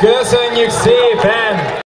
Köszönjük szépen!